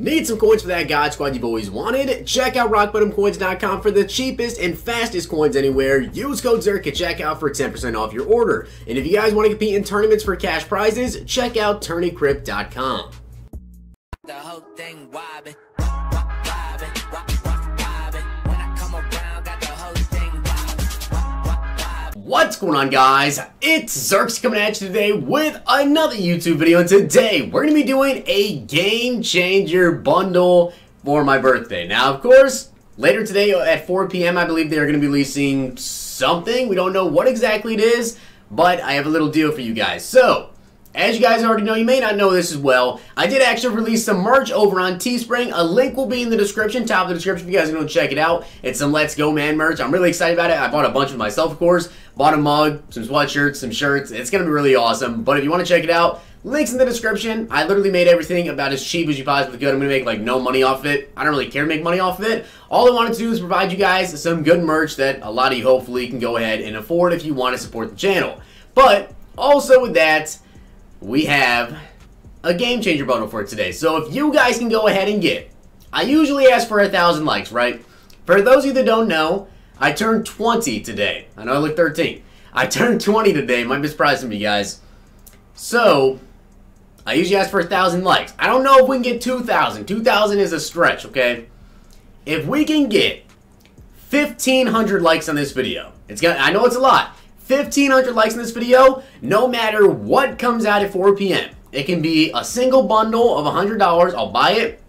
Need some coins for that God Squad you've always wanted? Check out RockBottomCoins.com for the cheapest and fastest coins anywhere. Use code ZIRK at checkout for 10% off your order. And if you guys want to compete in tournaments for cash prizes, check out TourneyCrypt.com. The whole thing What's going on guys? It's Zerks coming at you today with another YouTube video and today we're going to be doing a game changer bundle for my birthday. Now of course, later today at 4 p.m. I believe they're going to be releasing something. We don't know what exactly it is, but I have a little deal for you guys. So, as you guys already know, you may not know this as well, I did actually release some merch over on Teespring. A link will be in the description, top of the description if you guys want to check it out. It's some Let's Go Man merch. I'm really excited about it. I bought a bunch of myself, of course. Bought a mug, some sweatshirts, some shirts. It's going to be really awesome. But if you want to check it out, links in the description. I literally made everything about as cheap as you possibly could. I'm going to make like no money off of it. I don't really care to make money off of it. All I wanted to do is provide you guys some good merch that a lot of you hopefully can go ahead and afford if you want to support the channel. But also with that, we have a game changer bundle for today. So if you guys can go ahead and get, I usually ask for a thousand likes, right? For those of you that don't know, I turned 20 today. I know I look 13. I turned 20 today. Might be surprising you guys. So, I usually ask for a thousand likes. I don't know if we can get 2,000. 2,000 is a stretch, okay? If we can get 1,500 likes on this video, it's gonna. I know it's a lot. 1,500 likes in this video, no matter what comes out at 4 p.m. It can be a single bundle of $100, I'll buy it.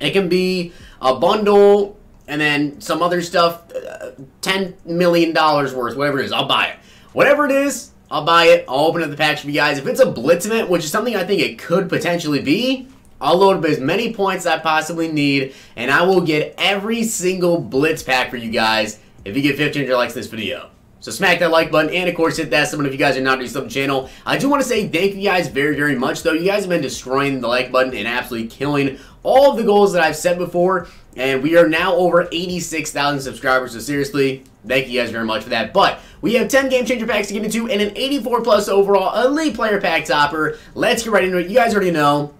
It can be a bundle and then some other stuff, uh, $10 million worth, whatever it is, I'll buy it. Whatever it is, I'll buy it. I'll open up the package for you guys. If it's a Blitz event, which is something I think it could potentially be, I'll load up as many points as I possibly need, and I will get every single Blitz pack for you guys if you get 1,500 likes in this video. So smack that like button, and of course hit that button if you guys are not new to the channel. I do want to say thank you guys very, very much, though. You guys have been destroying the like button and absolutely killing all of the goals that I've set before, and we are now over 86,000 subscribers, so seriously, thank you guys very much for that. But we have 10 Game Changer packs to get into, and an 84 plus overall Elite Player Pack topper. Let's get right into it. You guys already know,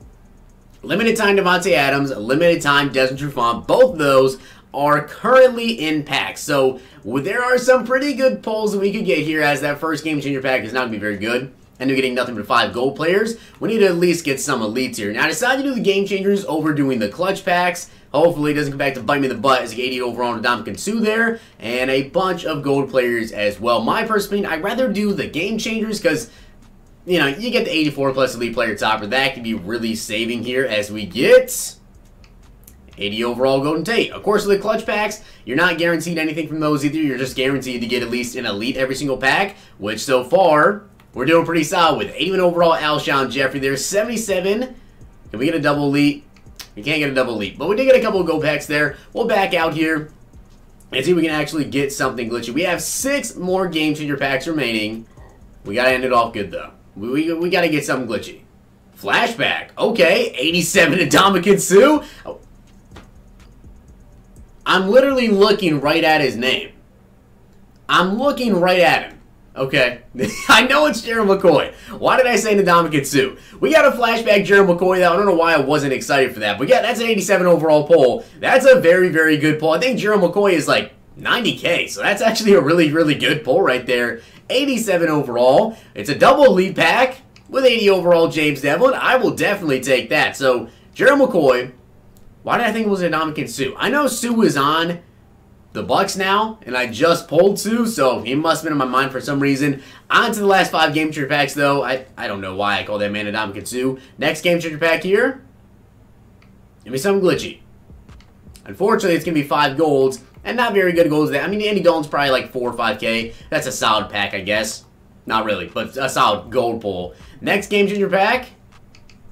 limited time Davante Adams, limited time Desmond Trufant, both those are currently in packs. So there are some pretty good pulls that we could get here as that first game changer pack is not going to be very good. And we're getting nothing but five gold players. We need to at least get some elites here. Now I decided to do the game changers over doing the clutch packs. Hopefully it doesn't come back to bite me in the butt as I get 80 overall on Ndamukong Suh there. And a bunch of gold players as well. My personal opinion, I'd rather do the game changers because you know, you get the 84 plus elite player topper. That could be really saving here as we get 80 overall Golden Tate. Of course, with the clutch packs, you're not guaranteed anything from those either. You're just guaranteed to get at least an elite every single pack, which so far, we're doing pretty solid with. 81 overall Alshon Jeffery there. 77. Can we get a double elite? We can't get a double elite, but we did get a couple of gold packs there. We'll back out here and see if we can actually get something glitchy. We have six more Game Changer packs remaining. We got to end it off good, though. We, we, we got to get something glitchy. Flashback. Okay, 87 Ndamukong Suh. I'm literally looking right at his name. I'm looking right at him. Okay. I know it's Gerald McCoy. Why did I say Ndamukong Suh? We got a flashback Gerald McCoy, though. I don't know why I wasn't excited for that. But yeah, that's an 87 overall poll. That's a very, very good poll. I think Gerald McCoy is like 90K. So that's actually a really, really good poll right there. 87 overall. It's a double lead pack with 80 overall James Devlin. I will definitely take that. So Gerald McCoy why did I think it was Ndamukong Suh? I know Suh is on the Bucs now, and I just pulled Suh, so he must have been in my mind for some reason. On to the last five Game Changer packs, though. I, I don't know why I called that man Ndamukong Suh. Next Game Changer pack here. Give me something glitchy. Unfortunately, it's going to be five golds, and not very good golds. I mean, Andy Dalton's probably like 4 or 5k. That's a solid pack, I guess. Not really, but a solid gold pull. Next Game Changer pack,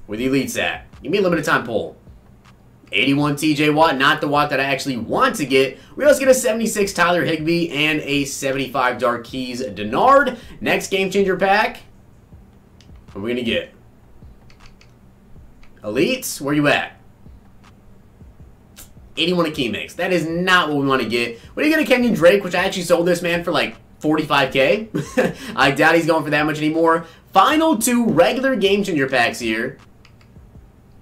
where the Elites at? Give me a limited time pull. 81 TJ Watt, not the Watt that I actually want to get. We also get a 76 Tyler Higbee and a 75 Darqueze Dennard. Next Game Changer pack. What are we going to get? Elites, where you at? 81 Akiem Hicks. That is not what we want to get. What are you going to Kenyon Drake, which I actually sold this man for like 45k. I doubt he's going for that much anymore. Final two regular Game Changer packs here.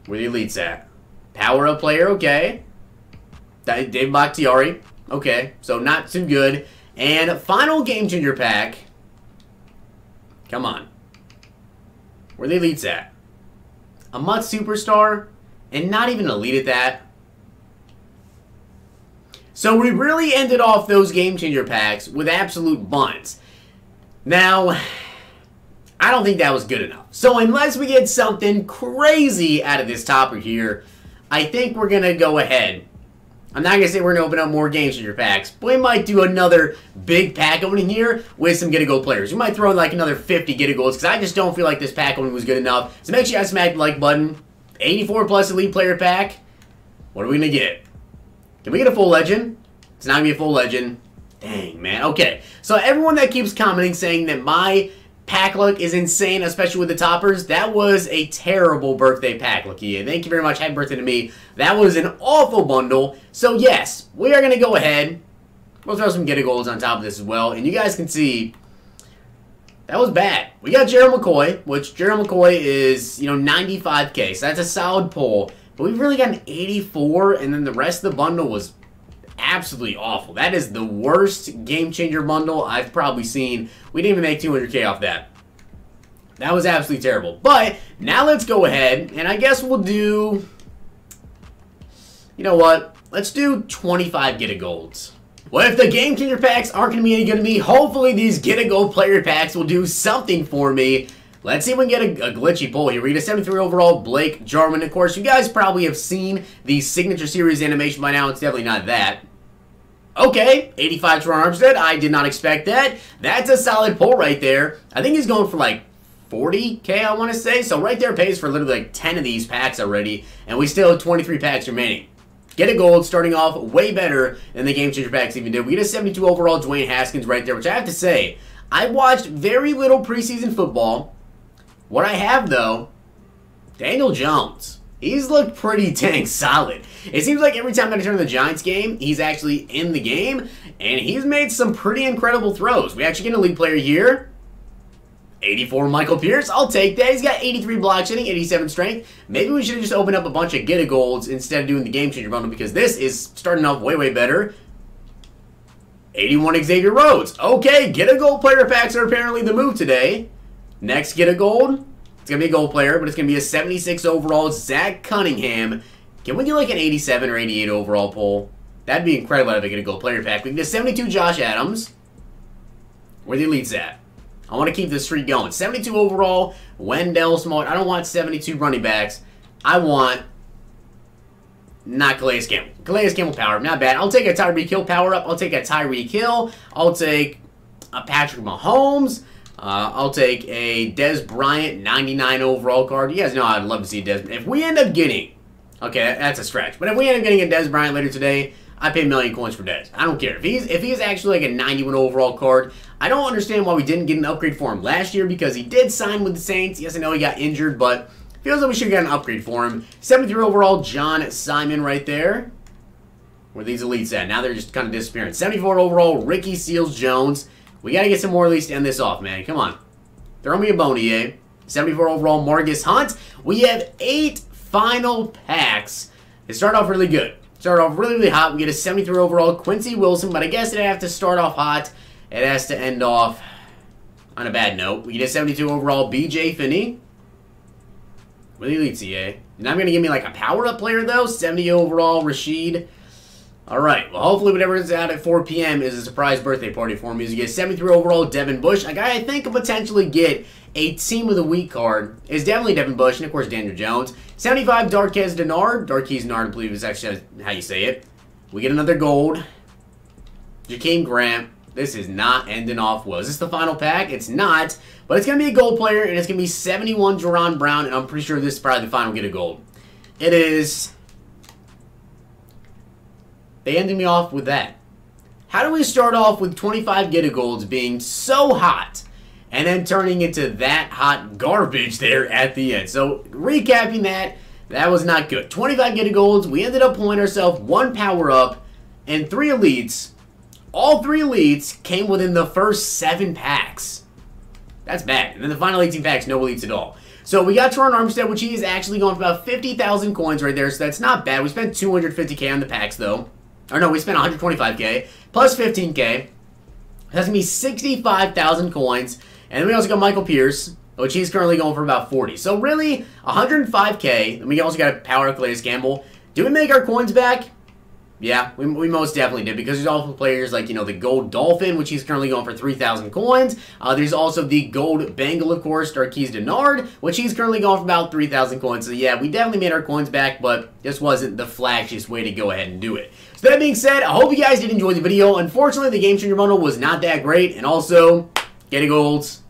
Where the Elites at? Power up player, okay. Dave Bakhtiari, okay. So not too good. And final game changer pack. Come on. Where the elites at? A MUT Superstar, and not even elite at that. So we really ended off those game changer packs with absolute buns. Now, I don't think that was good enough. So unless we get something crazy out of this topper here, I think we're going to go ahead. I'm not going to say we're going to open up more games in your packs, but we might do another big pack opening here with some get a goal players. We might throw in like another 50 get a goals because I just don't feel like this pack opening was good enough. So make sure you guys smack the like button. 84 plus elite player pack. What are we going to get? Can we get a full legend? It's not going to be a full legend. Dang, man. Okay, so everyone that keeps commenting saying that my pack luck is insane, especially with the toppers. That was a terrible birthday pack, look. Lucky. Thank you very much. Happy birthday to me. That was an awful bundle. So yes, we are going to go ahead. We'll throw some get golds on top of this as well. And you guys can see that was bad. We got Gerald McCoy, which Gerald McCoy is, you know, 95k. So that's a solid pull. But we've really got an 84, and then the rest of the bundle was absolutely awful. That is the worst game changer bundle I've probably seen. We didn't even make 200k off that. That was absolutely terrible. But now let's go ahead and I guess we'll do. You know what? Let's do 25 get a golds. Well, if the game changer packs aren't going to be any good to me, hopefully these get a gold player packs will do something for me. Let's see if we can get a, a glitchy pull here. We get a 73 overall Blake Jarwin. Of course, you guys probably have seen the Signature Series animation by now. It's definitely not that. Okay, 85 Terron Armstead. I did not expect that. That's a solid pull right there. I think he's going for like 40k, I want to say. So right there pays for literally like 10 of these packs already. And we still have 23 packs remaining. Get a gold, starting off way better than the Game Changer packs even did. We get a 72 overall Dwayne Haskins right there, which I have to say, I watched very little preseason football. What I have, though, Daniel Jones he's looked pretty dang solid. It seems like every time that I turn on the Giants game, he's actually in the game, and he's made some pretty incredible throws. We actually get a league player here. 84 Michael Pierce, I'll take that. He's got 83 block hitting, 87 strength. Maybe we should have just opened up a bunch of get a golds instead of doing the game changer bundle because this is starting off way, way better. 81 Xavier Rhodes. Okay, get a gold player packs are apparently the move today. Next, get a gold. It's going to be a gold player, but it's going to be a 76 overall Zach Cunningham. Can we get like an 87 or 88 overall pull? That'd be incredible if I get a gold player pack. We can get 72 Josh Adams. Where the elites at? I want to keep this streak going. 72 overall, Wendell Smart. I don't want 72 running backs. I want not Calais Campbell. Calais Campbell power up, not bad. I'll take a Tyreek Hill power up. I'll take a Tyreek Hill. I'll take a Patrick Mahomes. Uh, I'll take a Dez Bryant 99 overall card. You guys know I'd love to see Dez. If we end up getting, okay, that's a stretch, but if we end up getting a Dez Bryant later today, I pay a million coins for Dez. I don't care. If he's if he's actually like a 91 overall card, I don't understand why we didn't get an upgrade for him last year because he did sign with the Saints. Yes, I know he got injured, but feels like we should get an upgrade for him. 73 overall, John Simon right there. Where these elites at? Now they're just kind of disappearing. 74 overall, Ricky Seals Jones. We got to get some more at least to end this off, man. Come on. Throw me a bony, eh? 74 overall, Margus Hunt. We have eight final packs. It started off really good. Started off really, really hot. We get a 73 overall, Quincy Wilson, but I guess it have to start off hot. It has to end off on a bad note. We get a 72 overall, BJ Finney. Really elite, eh? You're not going to give me like a power-up player, though. 70 overall, Rashid. Alright, well hopefully whatever is out at 4 p.m. is a surprise birthday party for me. As you get 73 overall Devin Bush, a guy I think could potentially get a Team of the Week card is definitely Devin Bush, and of course Daniel Jones. 75 Darqueze Dennard, Darqueze Dennard I believe is actually how you say it. We get another gold. Jakeem Grant. This is not ending off well. Is this the final pack? It's not, but it's going to be a gold player, and it's going to be 71 Jaron Brown, and I'm pretty sure this is probably the final get a gold. It is they ended me off with that. How do we start off with 25 get golds being so hot and then turning into that hot garbage there at the end? So, recapping that, that was not good. 25 get golds, we ended up pulling ourselves one power up and three elites. All three elites came within the first seven packs. That's bad. And then the final 18 packs, no elites at all. So we got Terron Armstead, which he is actually going for about 50,000 coins right there, so that's not bad. We spent 250k on the packs, though. Or no, we spent 125k, plus 15k. That's to be 65,000 coins. And then we also got Michael Pierce, which he's currently going for about 40. So really, 105k. And we also got a Power Calais Campbell. Do we make our coins back? Yeah, we, we most definitely did because there's also players like, you know, the Gold Dolphin, which he's currently going for 3,000 coins. Uh, there's also the Gold Bengal, of course, Darqueze Dennard, which he's currently going for about 3,000 coins. So yeah, we definitely made our coins back, but this wasn't the flashiest way to go ahead and do it. That being said, I hope you guys did enjoy the video. Unfortunately, the Game Changer Bundle was not that great, and also, getting golds,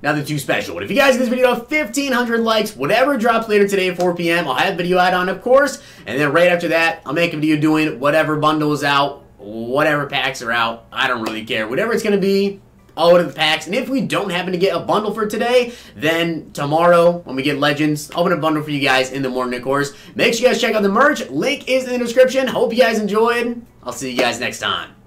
Nothing too special. But if you guys get this video 1,500 likes, whatever drops later today at 4 p.m., I'll have a video out on, of course. And then right after that, I'll make a video doing whatever bundle is out, whatever packs are out. I don't really care. Whatever it's going to be, Oh, all of the packs. And if we don't happen to get a bundle for today, then tomorrow when we get Legends, I'll open a bundle for you guys in the morning, of course. Make sure you guys check out the merch. Link is in the description. Hope you guys enjoyed. I'll see you guys next time.